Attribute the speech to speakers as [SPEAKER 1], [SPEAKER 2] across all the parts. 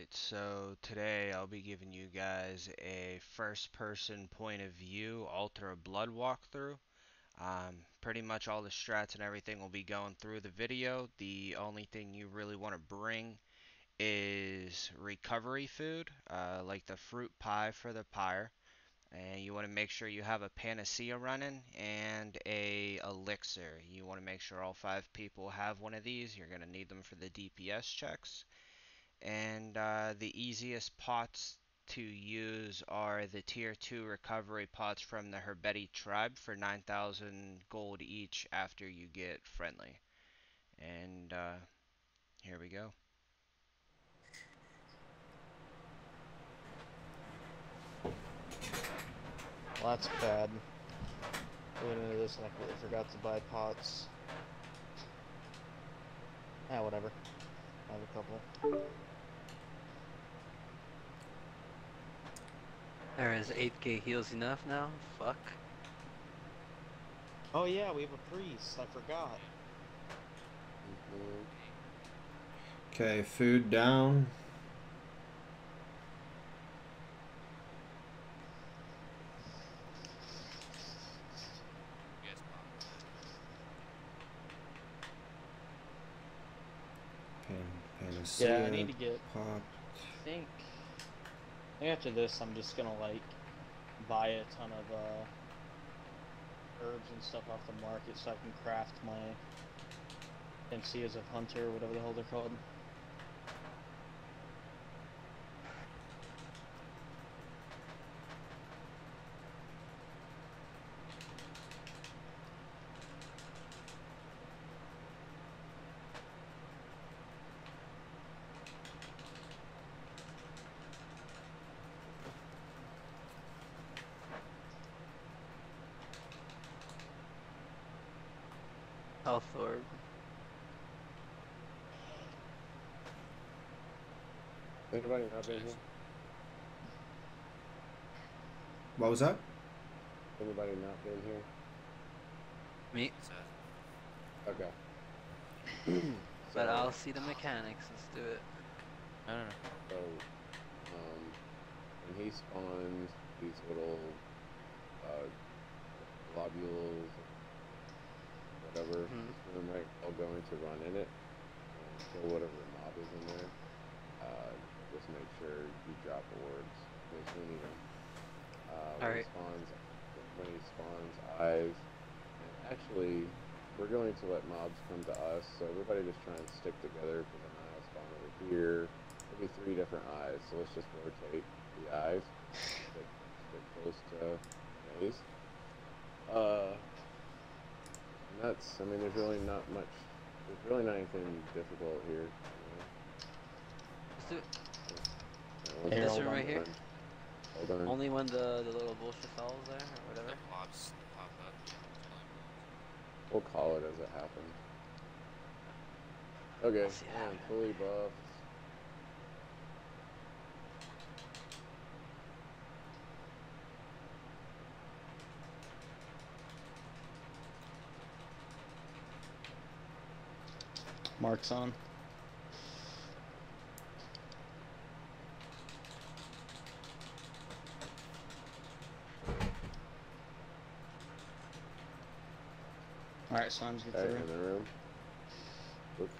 [SPEAKER 1] Alright, so today I'll be giving you guys a first person point of view of Blood walkthrough. Um, pretty much all the strats and everything will be going through the video. The only thing you really want to bring is recovery food, uh, like the fruit pie for the pyre. And you want to make sure you have a panacea running and a elixir. You want to make sure all five people have one of these. You're going to need them for the DPS checks and uh, the easiest pots to use are the tier 2 recovery pots from the Herbeti tribe for 9,000 gold each after you get friendly. And uh, here we go.
[SPEAKER 2] Well, that's bad. Going into this and I completely forgot to buy pots. Ah, whatever. I have a couple.
[SPEAKER 3] There is 8k heals enough now? Fuck.
[SPEAKER 2] Oh yeah, we have a priest. I forgot.
[SPEAKER 4] Okay, food down. Pan, panacea
[SPEAKER 2] Yeah, I need to get.
[SPEAKER 4] popped.
[SPEAKER 2] I think. After this, I'm just gonna like buy a ton of uh, herbs and stuff off the market so I can craft my Panaceas of Hunter, or whatever the hell they're called.
[SPEAKER 3] Health orb.
[SPEAKER 5] Anybody not been here?
[SPEAKER 4] What was that?
[SPEAKER 5] Anybody not been here?
[SPEAKER 3] Me.
[SPEAKER 5] Okay.
[SPEAKER 3] But
[SPEAKER 5] So,
[SPEAKER 3] I'll see the mechanics. Let's do it.
[SPEAKER 1] No, no, no.
[SPEAKER 5] So, um, when he spawns these little uh, globules, whatever,
[SPEAKER 3] Mhm.
[SPEAKER 5] just when right, I'll go into run in it and kill whatever mob is in there. Uh, just make sure you drop orbs in case we need them. Uh, when
[SPEAKER 3] Alright.
[SPEAKER 5] he spawns, when he spawns eyes, and actually, we're going to let mobs come to us, so everybody just try and stick together because an eye will spawn over here. There'll be three different eyes, so let's just rotate the eyes. Stick, stick close to Maze. Uh, and that's, I mean, there's really not much, there's really not anything difficult here. You
[SPEAKER 3] Let's do it.
[SPEAKER 5] know?
[SPEAKER 2] Here,
[SPEAKER 3] This
[SPEAKER 2] hold
[SPEAKER 3] one right here?
[SPEAKER 5] Hold on.
[SPEAKER 3] Only when the, the little bullshit falls there, or whatever.
[SPEAKER 6] The blobs pop up. Yeah,
[SPEAKER 5] We'll call it as it happens. Okay,
[SPEAKER 3] Let's see it
[SPEAKER 5] and fully buffed.
[SPEAKER 2] Marks on. Alright, so I'm just get
[SPEAKER 5] Okay,
[SPEAKER 2] through.
[SPEAKER 5] in the room. Oop.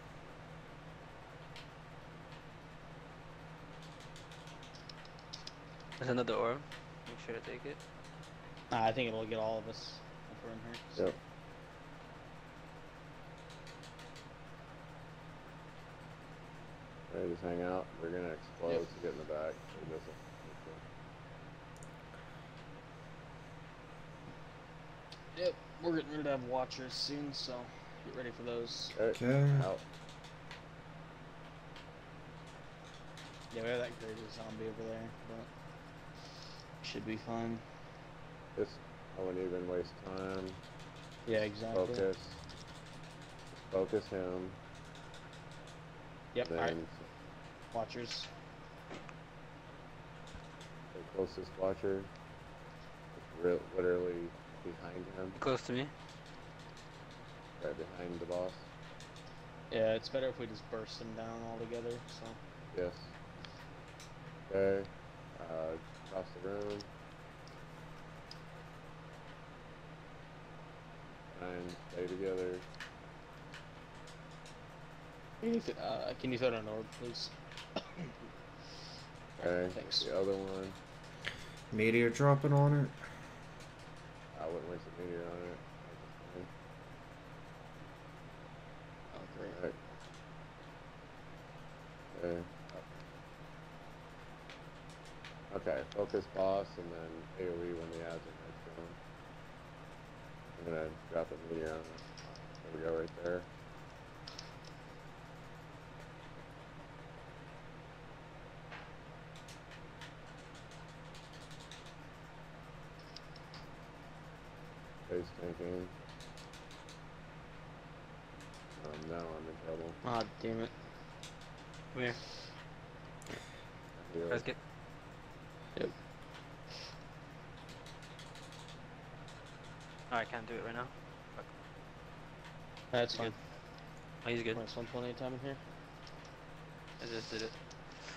[SPEAKER 3] There's another orb. Make sure to take it.
[SPEAKER 2] I think it'll get all of us if we're in here. so-
[SPEAKER 5] Yep. Ready, just hang out. We're gonna explode
[SPEAKER 2] Yep.
[SPEAKER 5] to get in the back. They miss it.
[SPEAKER 2] Yep, we're getting ready to have watchers soon, so get ready for those.
[SPEAKER 5] Okay.
[SPEAKER 4] Okay.
[SPEAKER 5] Out.
[SPEAKER 2] Yeah, we have that greater zombie over there, but should be fun.
[SPEAKER 5] Just, I wouldn't even waste time.
[SPEAKER 2] Yeah, exactly.
[SPEAKER 5] Focus. Focus him.
[SPEAKER 2] Yep,
[SPEAKER 5] Then
[SPEAKER 2] alright, watchers.
[SPEAKER 5] the closest watcher. literally behind him,
[SPEAKER 3] Close to me.
[SPEAKER 5] right behind the boss.
[SPEAKER 2] Yeah, it's better if we just burst them down all together, so.
[SPEAKER 5] Yes. Okay. Uh, across the room. And stay together.
[SPEAKER 2] Can you, th- uh, can you throw it an orb, please?
[SPEAKER 5] Okay.
[SPEAKER 2] Thanks.
[SPEAKER 5] The other one.
[SPEAKER 4] Meteor dropping on it.
[SPEAKER 5] I wouldn't waste a meteor on it.
[SPEAKER 2] Oh, great.
[SPEAKER 5] Alright. Okay. Okay, focus boss and then AoE when the ads are next to him. I'm gonna drop a meteor on it. There we go, right there. Face tanking. Um, now I'm in trouble.
[SPEAKER 2] Ah, damn it.
[SPEAKER 3] Come here.
[SPEAKER 5] Heal.
[SPEAKER 3] Guys, get. Oh, I can't do it right now.
[SPEAKER 2] That's
[SPEAKER 3] You
[SPEAKER 2] fine.
[SPEAKER 3] good? Oh, he's good.
[SPEAKER 2] Minus 120 time in here.
[SPEAKER 3] I just did it.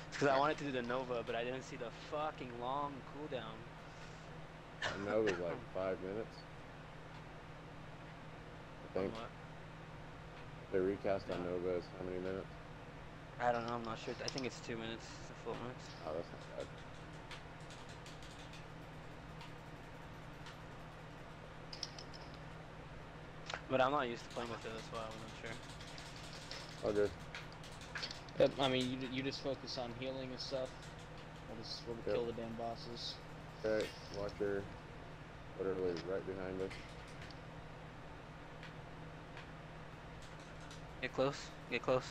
[SPEAKER 3] It's because I wanted to do the Nova, but I didn't see the fucking long cooldown.
[SPEAKER 5] I know it was like five minutes. I think
[SPEAKER 3] Somewhat.
[SPEAKER 5] the recast on Nova is how many minutes?
[SPEAKER 3] I don't know, I'm not sure. I think it's two minutes, the full minutes.
[SPEAKER 5] Oh, that's not bad.
[SPEAKER 3] But I'm not used to playing with it, that's why I wasn't sure.
[SPEAKER 5] Oh, good.
[SPEAKER 2] Yep, I mean, you, you just focus on healing and stuff. We'll just we'll
[SPEAKER 5] Yep.
[SPEAKER 2] kill the damn bosses.
[SPEAKER 5] Okay, Watcher, literally right behind us.
[SPEAKER 3] Get close, get close.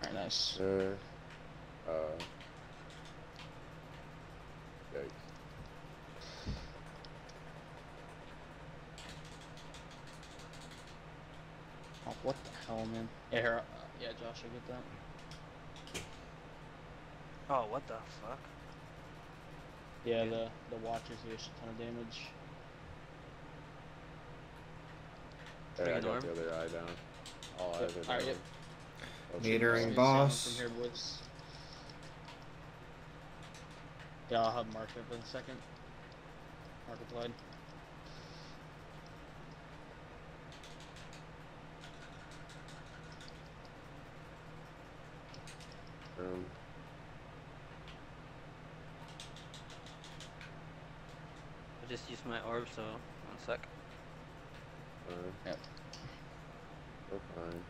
[SPEAKER 2] Alright, nice.
[SPEAKER 5] There. Uh. Yikes.
[SPEAKER 2] Oh, what the hell, man? Yeah, here, uh, yeah, Josh, I get that.
[SPEAKER 3] Oh, what the fuck?
[SPEAKER 2] Yeah,
[SPEAKER 3] Yeah.
[SPEAKER 2] the the watchers do a ton of damage.
[SPEAKER 5] Hey, I got the other eye down. All
[SPEAKER 2] Yep,
[SPEAKER 5] eyes are
[SPEAKER 2] alright,
[SPEAKER 5] down.
[SPEAKER 2] yep.
[SPEAKER 5] Oh,
[SPEAKER 4] Metering boss.
[SPEAKER 2] From here, boys. Yeah, I'll have mark up in a second. Mark applied.
[SPEAKER 5] Um,
[SPEAKER 3] I just used my orb, so one sec.
[SPEAKER 5] Fine.
[SPEAKER 2] Yep.
[SPEAKER 5] So fine.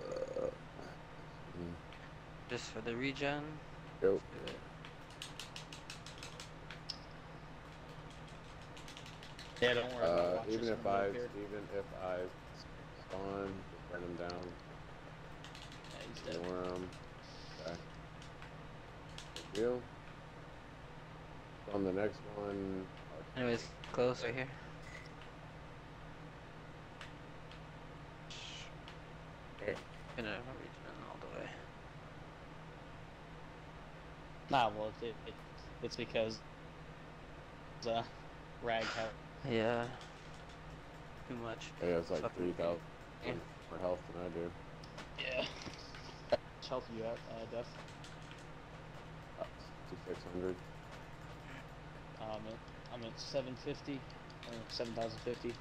[SPEAKER 5] Uh,
[SPEAKER 3] Just for the regen.
[SPEAKER 5] Go.
[SPEAKER 3] Let's do it.
[SPEAKER 2] Yeah, don't worry
[SPEAKER 5] Uh,
[SPEAKER 2] watchers
[SPEAKER 5] even if I, even if I spawn, just burn them down.
[SPEAKER 2] Yeah, he's dead.
[SPEAKER 5] Ignore them. Okay. Good deal. On the next one.
[SPEAKER 3] Anyways, close right here. Gonna regen all the way.
[SPEAKER 2] Nah, well, it, it, it it's because uh, rag have
[SPEAKER 3] Yeah. Too much.
[SPEAKER 5] Yeah, it's like
[SPEAKER 3] Fucking
[SPEAKER 5] 3,000
[SPEAKER 3] Yeah.
[SPEAKER 5] more health than I do.
[SPEAKER 2] yeah. Health you at, uh, Def?
[SPEAKER 5] Uh, to 600.
[SPEAKER 2] Um, at, I'm at 750, or 7,050.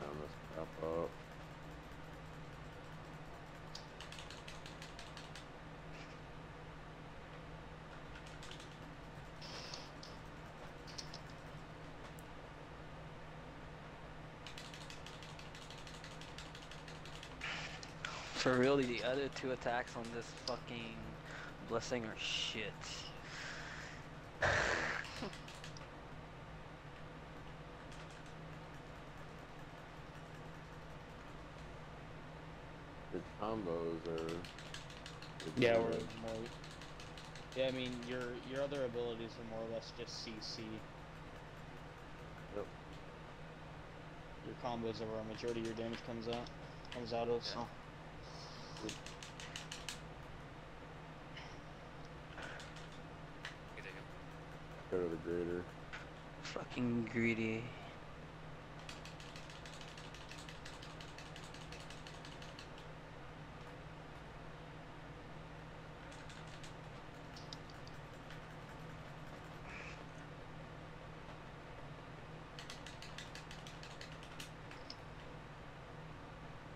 [SPEAKER 5] Down this crap up.
[SPEAKER 3] For really, the other two attacks on this fucking blessing are shit.
[SPEAKER 5] the combos are.
[SPEAKER 2] Yeah, we're more Yeah, I mean your your other abilities are more or less just CC.
[SPEAKER 5] Yep.
[SPEAKER 2] Your combos are where a majority of your damage comes out comes out of. So.
[SPEAKER 6] You take.
[SPEAKER 5] Go to the grader.
[SPEAKER 3] Fucking greedy.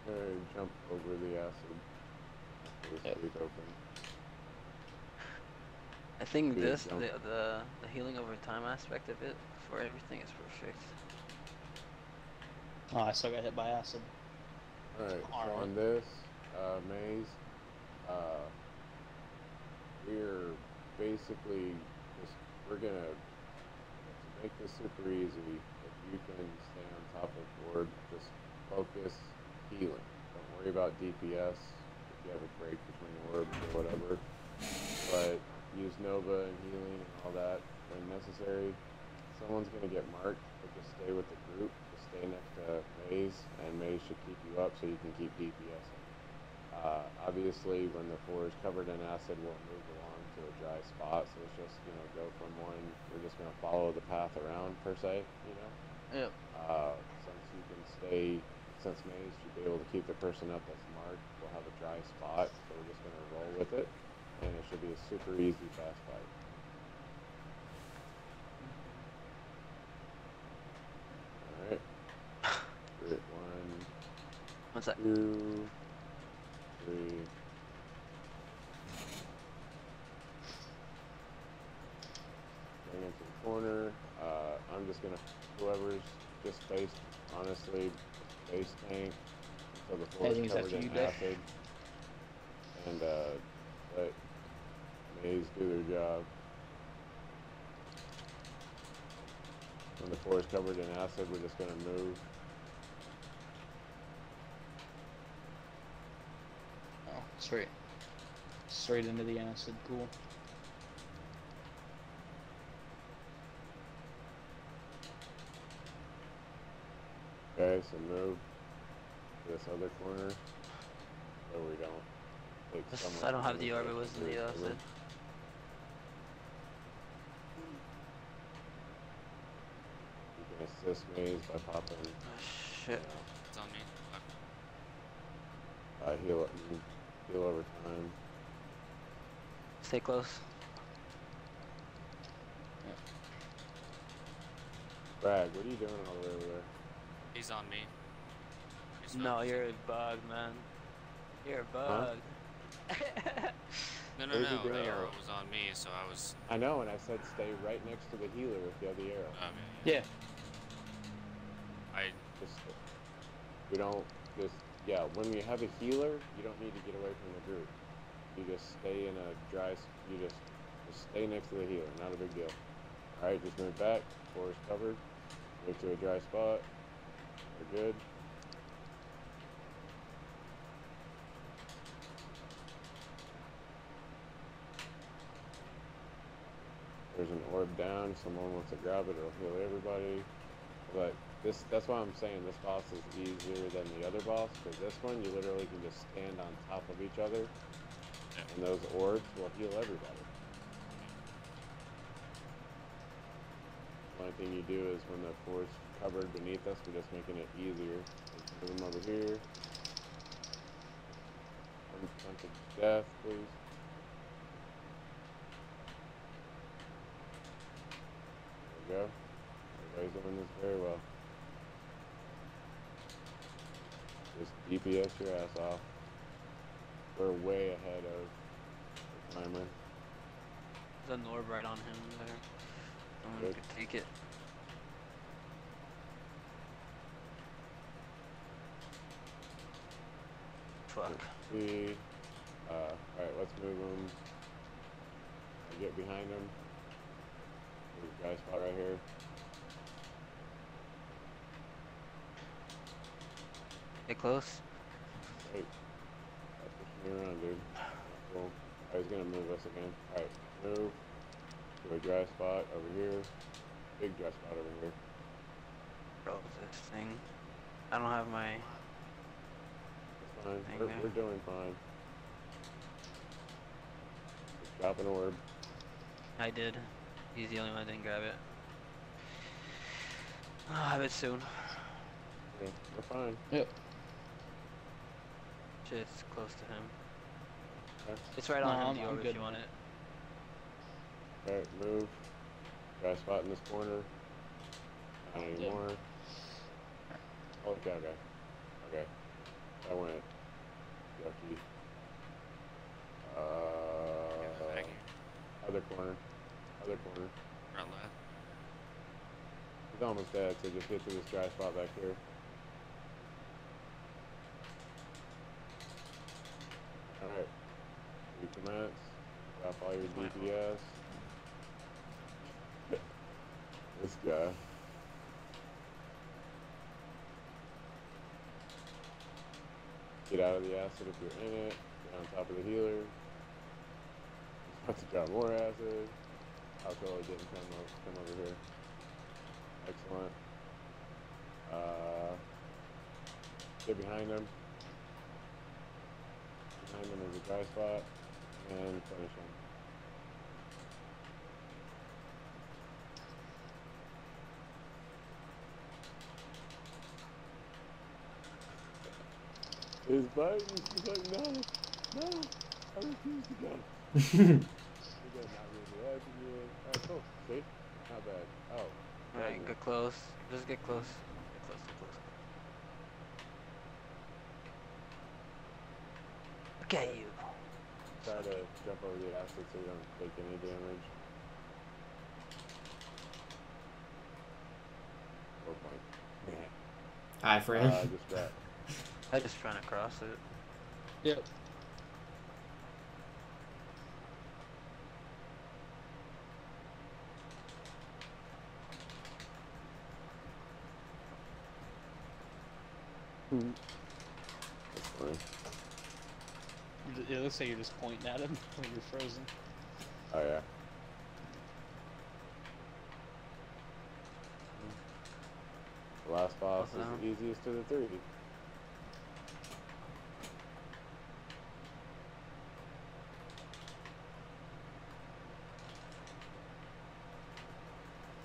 [SPEAKER 5] Alright, jump over the acid. After the
[SPEAKER 2] Yep.
[SPEAKER 5] open.
[SPEAKER 3] I think
[SPEAKER 5] Good
[SPEAKER 3] this, the, the the healing over time aspect of it for everything is perfect.
[SPEAKER 2] Oh, I still got hit by acid.
[SPEAKER 5] Alright, so on this uh, maze, uh, we're basically just we're gonna to make this super easy. If you can stay on top of board, just focus healing. Don't worry about DPS if you have a break between orbs or whatever. But use Nova and healing and all that when necessary. Someone's gonna get marked, but just stay with the group. Just stay next to Maze, and Maze should keep you up so you can keep DPSing. Uh, obviously, when the floor is covered in acid, we'll move along to a dry spot. So it's just you know go from one. We're just gonna follow the path around per se. You know.
[SPEAKER 3] Yep.
[SPEAKER 5] Uh, since you can stay, since Maze should be able to keep the person up that's marked, we'll have a dry spot. So we're just gonna roll with it, and it should be a super easy fast fight. All right. Grit one,
[SPEAKER 3] One sec.
[SPEAKER 5] two, three. Bring it to the corner. Uh, I'm just gonna whoever's just face, honestly, tank until the floor is covered in acid, and uh, let Maze do their job. When the floor is covered in acid, we're just gonna move.
[SPEAKER 2] Oh, straight. Straight into the acid. Cool.
[SPEAKER 5] Okay, so move to this other corner so we don't take
[SPEAKER 3] This-
[SPEAKER 5] so much
[SPEAKER 3] I don't have the
[SPEAKER 5] damage
[SPEAKER 3] orb, it was
[SPEAKER 5] from
[SPEAKER 3] the
[SPEAKER 5] the
[SPEAKER 3] acid.
[SPEAKER 5] You can assist me by popping,
[SPEAKER 3] Oh,
[SPEAKER 5] you
[SPEAKER 3] shit.
[SPEAKER 5] know,
[SPEAKER 6] It's on me. Fuck.
[SPEAKER 5] uh, heal, heal over time.
[SPEAKER 3] Stay close.
[SPEAKER 5] Brad, what are you doing all the way over there?
[SPEAKER 6] He's on me. He's
[SPEAKER 3] No, you're a bug, man. You're a bug.
[SPEAKER 6] No, no,
[SPEAKER 5] What is he
[SPEAKER 6] no. The arrow was on me, so I was.
[SPEAKER 5] I know, and I said stay right next to the healer if you have the arrow.
[SPEAKER 6] Um,
[SPEAKER 2] Yeah.
[SPEAKER 6] I.
[SPEAKER 5] Just, we don't just yeah. When you have a healer, you don't need to get away from the group. You just stay in a dry. You just just stay next to the healer. Not a big deal. All right, just move back. Floor is covered. Move to a dry spot. We're good. There's an orb down. Someone wants to grab it, it'll heal everybody. But this that's why I'm saying this boss is easier than the other boss because this one you literally can just stand on top of each other and those orbs will heal everybody. The only thing you do is when the floor's covered beneath us, we're just making it easier. Let's them over here. One punch of death, please. There we go. Everybody's doing this very well. Just DPS your ass off. We're way ahead of the timer.
[SPEAKER 3] There's an orb right on him there. Someone
[SPEAKER 5] Good.
[SPEAKER 3] could take it. Fuck.
[SPEAKER 5] See. Uh, alright, let's move them. Get behind them. There's a guy spot right here.
[SPEAKER 3] Get close.
[SPEAKER 5] Hey. Stop pushing me around, dude. Cool. I was gonna move us again. Alright, move to a dry spot over here. Big dry spot over here.
[SPEAKER 3] Bro, this thing. I don't have my.
[SPEAKER 5] It's fine. We're, we're doing fine. Just drop an orb.
[SPEAKER 3] I did. He's the only one that didn't grab it. I'll have it soon.
[SPEAKER 5] Yeah, we're fine. Yep.
[SPEAKER 3] Shit's close to him.
[SPEAKER 5] Okay.
[SPEAKER 3] It's right
[SPEAKER 2] No,
[SPEAKER 3] on him,
[SPEAKER 2] I'm-
[SPEAKER 3] the orb, if you want it.
[SPEAKER 5] Alright, move. Dry spot in this corner. Not
[SPEAKER 2] Good.
[SPEAKER 5] anymore. Oh, okay, okay. Okay. I went. Uh,
[SPEAKER 6] Back.
[SPEAKER 5] other corner. Other corner.
[SPEAKER 6] Front left.
[SPEAKER 5] He's almost dead, so just get to this dry spot back here. Alright. Recommence. Drop all your DPS. this guy. Get out of the acid if you're in it. Get on top of the healer. About to drop more acid. Totally didn't come, come over here. Excellent. Uh, get behind him. Behind is a dry spot. And finish him. His button, he's like, no, no, I refuse to go. He does not really do that again. Alright, cool. See? Not bad. Oh.
[SPEAKER 3] Alright, get close. Just get close. Get close, get close. Look at you.
[SPEAKER 5] Try to jump over the acid so you don't take any damage. Four point.
[SPEAKER 4] Hi, friend.
[SPEAKER 5] Uh, just grab.
[SPEAKER 3] I just trying to cross it.
[SPEAKER 2] Yep. Hmm.
[SPEAKER 5] That's fine.
[SPEAKER 2] It looks like you're just pointing at him when you're frozen.
[SPEAKER 5] Oh yeah. Hmm. The last boss is
[SPEAKER 3] down.
[SPEAKER 5] the easiest of the three.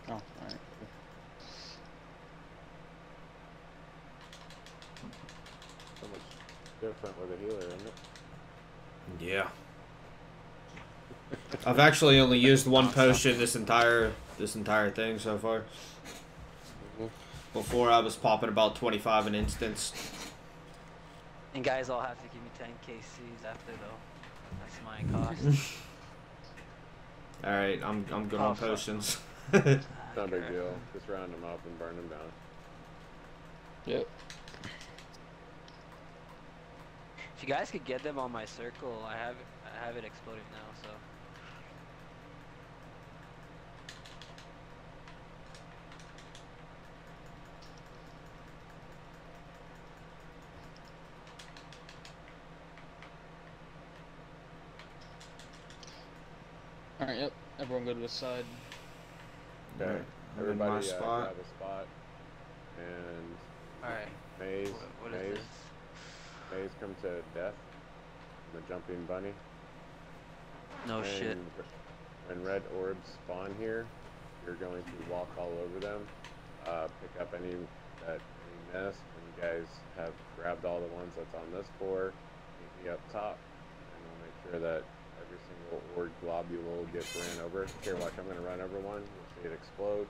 [SPEAKER 2] Oh, alright.
[SPEAKER 5] So much different with a healer, isn't it?
[SPEAKER 4] Yeah. I've actually only used one potion this entire this entire thing so far. Before I was popping about 25 an instance.
[SPEAKER 3] And guys all have to give me 10 KCs after though. That's my cost.
[SPEAKER 4] All right, I'm I'm good
[SPEAKER 3] Oh,
[SPEAKER 4] on potions.
[SPEAKER 5] It's not a big deal. Just round them up and burn them down.
[SPEAKER 2] Yep.
[SPEAKER 3] If you guys could get them on my circle, I have I have it exploding now, so.
[SPEAKER 2] Alright, yep. Everyone go to the side.
[SPEAKER 5] Okay.
[SPEAKER 4] Alright,
[SPEAKER 5] Everybody
[SPEAKER 4] my
[SPEAKER 5] uh,
[SPEAKER 4] spot.
[SPEAKER 5] grab a spot. And
[SPEAKER 3] Alright.
[SPEAKER 5] Maze,
[SPEAKER 3] What, what is
[SPEAKER 5] Maze,
[SPEAKER 3] this?
[SPEAKER 5] Maze come to death. The jumping bunny.
[SPEAKER 3] No
[SPEAKER 5] when,
[SPEAKER 3] Oh, shit.
[SPEAKER 5] When red orbs spawn here, you're going to walk all over them, uh, pick up any that any miss. When you guys have grabbed all the ones that's on this floor, meet me up top, and we'll make sure that every single orb globule gets ran over. Here, watch, I'm gonna run over one. You'll see it explode.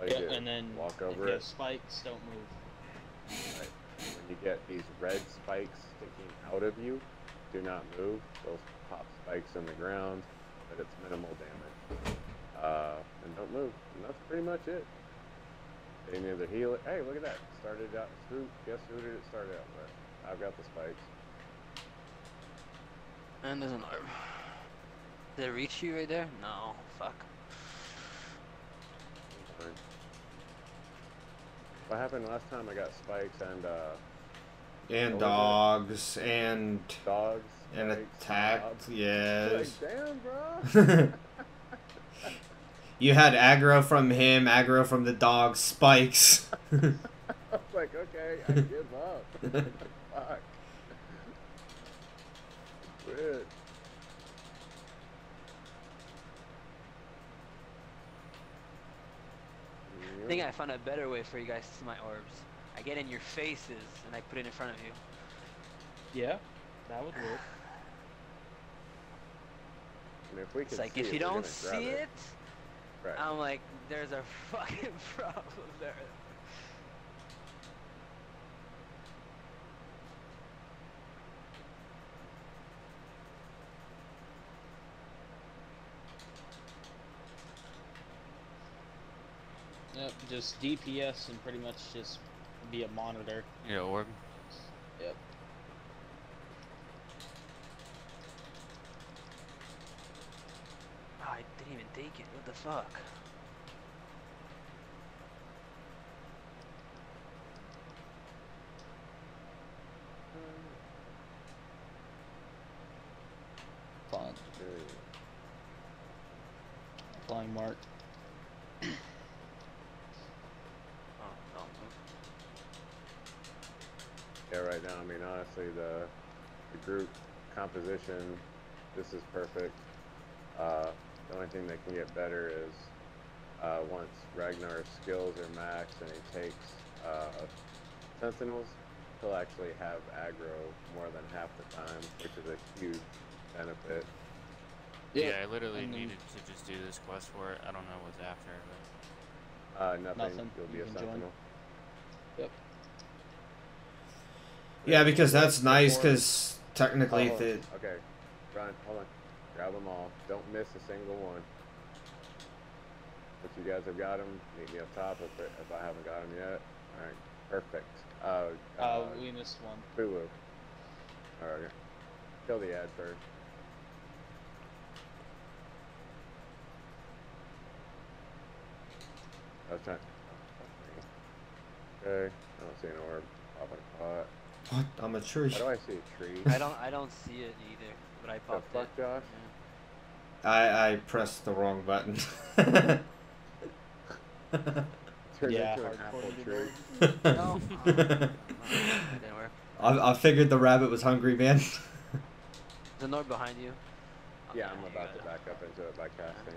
[SPEAKER 5] That's all you
[SPEAKER 2] Yep, and then
[SPEAKER 5] walk over it.
[SPEAKER 2] spikes, don't move.
[SPEAKER 5] Right. When you get these red spikes sticking out of you, do not move. They'll pop spikes in the ground, but it's minimal damage. Uh, and don't move. And that's pretty much it. They either heal it. Hey, look at that. Started out. Who? Guess who did it start out with? I've got the spikes.
[SPEAKER 3] And there's an arm. Did it reach you right there? No. Fuck.
[SPEAKER 5] What happened last time? I got spikes and uh,
[SPEAKER 4] and
[SPEAKER 5] What was it?
[SPEAKER 4] dogs and
[SPEAKER 5] Dogs.
[SPEAKER 4] and
[SPEAKER 5] spikes,
[SPEAKER 4] attack. Yes.
[SPEAKER 5] Like, damn, bro.
[SPEAKER 4] you had aggro from him, aggro from the dog, spikes.
[SPEAKER 5] I was like, okay, I give up. Fuck. Quit.
[SPEAKER 3] I think I found a better way for you guys to see my orbs. I get in your faces and I put it in front of you.
[SPEAKER 2] Yeah, that would work.
[SPEAKER 5] I mean, if we
[SPEAKER 3] It's like
[SPEAKER 5] see
[SPEAKER 3] if
[SPEAKER 5] it,
[SPEAKER 3] you
[SPEAKER 5] we're
[SPEAKER 3] don't see
[SPEAKER 5] grab
[SPEAKER 3] it,
[SPEAKER 5] right.
[SPEAKER 3] I'm like, there's a fucking problem there.
[SPEAKER 2] Yep, just DPS and pretty much just be a monitor.
[SPEAKER 6] Yeah, orb.
[SPEAKER 2] Yep.
[SPEAKER 3] Oh, I didn't even take it. What the fuck?
[SPEAKER 2] Fun.
[SPEAKER 5] Uh, okay.
[SPEAKER 2] Flying mark.
[SPEAKER 3] Oh, no.
[SPEAKER 5] Yeah, right now, I mean, honestly, the, the group composition, this is perfect. Uh, the only thing that can get better is uh, once Ragnar's skills are max and he takes uh, Sentinels, he'll actually have aggro more than half the time, which is a huge benefit.
[SPEAKER 6] Yeah, I literally
[SPEAKER 2] and then-
[SPEAKER 6] needed to just do this quest for it. I don't know what's after, but
[SPEAKER 5] Uh, nothing,
[SPEAKER 2] Nothing.
[SPEAKER 5] you'll be
[SPEAKER 2] You
[SPEAKER 5] a
[SPEAKER 2] can join.
[SPEAKER 5] Sentinel.
[SPEAKER 2] Yep.
[SPEAKER 4] Yeah, because that's nice. Because technically,
[SPEAKER 5] hold
[SPEAKER 4] the.
[SPEAKER 5] Okay, Ryan, hold on. Grab them all. Don't miss a single one. If you guys have got them, meet me up top. If, it- if I haven't got them yet, all right, perfect. Uh,
[SPEAKER 2] Uh,
[SPEAKER 5] uh,
[SPEAKER 2] we missed one.
[SPEAKER 5] Hulu. All right, kill the ad first. I was trying. Okay, I don't see an orb. Popping a pot.
[SPEAKER 4] What? I'm a tree.
[SPEAKER 5] How do I see a tree?
[SPEAKER 3] I don't, I don't see it either, but I
[SPEAKER 5] the
[SPEAKER 3] popped
[SPEAKER 5] fuck,
[SPEAKER 3] it.
[SPEAKER 5] Josh?
[SPEAKER 3] Yeah.
[SPEAKER 4] I I pressed the wrong button.
[SPEAKER 5] Turned
[SPEAKER 2] Yeah,
[SPEAKER 5] into an apple tree.
[SPEAKER 3] No, oh, no, that didn't work.
[SPEAKER 4] I, I figured the rabbit was hungry, man.
[SPEAKER 3] There's a Nord behind you.
[SPEAKER 5] Yeah, I'm about
[SPEAKER 3] got
[SPEAKER 5] to back up into it by casting.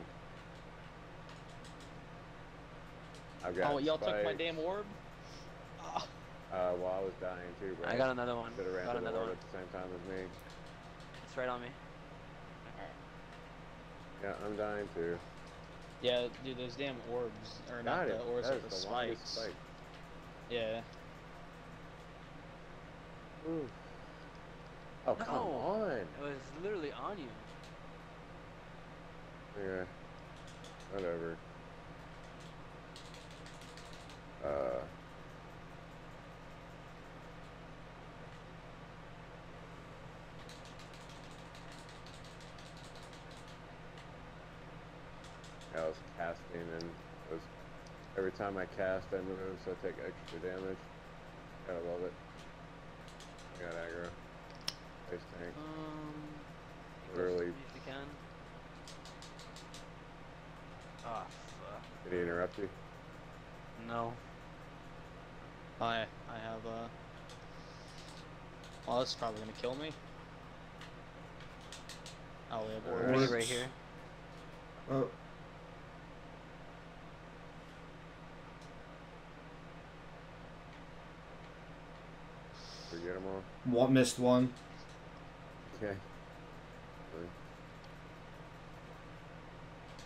[SPEAKER 5] I've got
[SPEAKER 2] Oh, y'all took my damn orb? Ah.
[SPEAKER 5] Uh, while I was dying too, bro.
[SPEAKER 3] I got another one.
[SPEAKER 5] Should have ran
[SPEAKER 3] Got another one.
[SPEAKER 5] at the same time as me.
[SPEAKER 3] It's right on me.
[SPEAKER 5] Yeah, I'm dying too.
[SPEAKER 2] Yeah, dude, those damn orbs, or
[SPEAKER 5] Got
[SPEAKER 2] not
[SPEAKER 5] it.
[SPEAKER 2] the orbs,
[SPEAKER 5] That
[SPEAKER 2] but the
[SPEAKER 5] is the longest
[SPEAKER 2] spikes.
[SPEAKER 5] spike.
[SPEAKER 2] Yeah.
[SPEAKER 5] Ooh. Oh come on.
[SPEAKER 3] It was literally on you.
[SPEAKER 5] Yeah. Whatever. Uh. I was casting and it was every time I cast I move so I take extra damage. Gotta love it. I got aggro. Face tank.
[SPEAKER 3] Um,
[SPEAKER 5] Literally.
[SPEAKER 3] If you can. Ah, fuck.
[SPEAKER 5] Did he interrupt you?
[SPEAKER 3] No.
[SPEAKER 2] I I have uh Oh, that's probably gonna kill me. Oh, we have
[SPEAKER 5] Alright.
[SPEAKER 3] Me right here.
[SPEAKER 4] oh,
[SPEAKER 5] Forget them all.
[SPEAKER 4] one missed one.
[SPEAKER 5] Okay.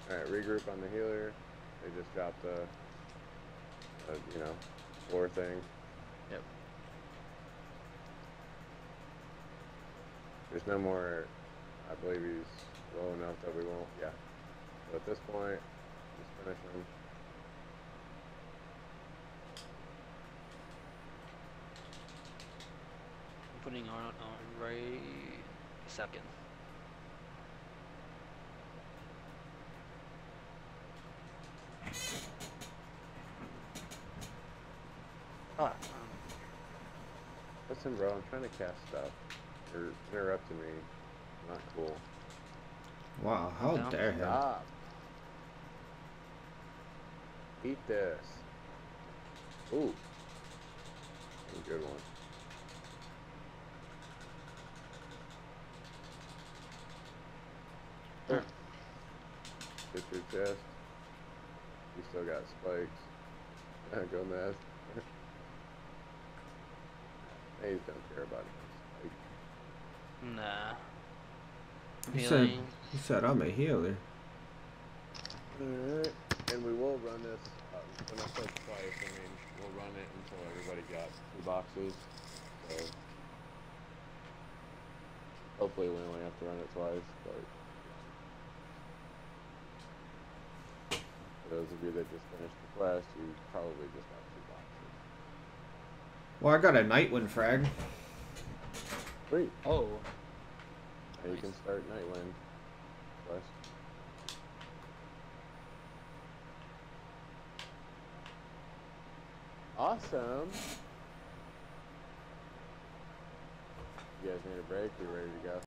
[SPEAKER 5] Alright, regroup on the healer. They just dropped a, a you know, floor thing.
[SPEAKER 2] Yep.
[SPEAKER 5] There's no more, I believe he's low enough that we won't, yeah. So at this point, just finish him.
[SPEAKER 3] I'm putting on on right second. Ah,
[SPEAKER 5] Let's Listen, bro, I'm trying to cast stuff. You're interrupting me. Not cool.
[SPEAKER 4] Wow, how
[SPEAKER 3] No.
[SPEAKER 4] dare him?
[SPEAKER 5] Stop. Eat this. Ooh. A good one. Your chest. You still got spikes. Go, Gomez. Maze don't care about it.
[SPEAKER 3] Nah.
[SPEAKER 4] He said, he said I'm a healer.
[SPEAKER 5] Alright. And we will run this. Uh, when I said twice, I mean we'll run it until everybody got two boxes. So hopefully we only have to run it twice. But for those of you that just finished the quest, you probably just got two boxes.
[SPEAKER 4] Well, I got a Nightwind frag.
[SPEAKER 5] Sweet.
[SPEAKER 2] Oh,
[SPEAKER 5] Now you can start Nightwind quest. Awesome. You guys need a break? You ready to go?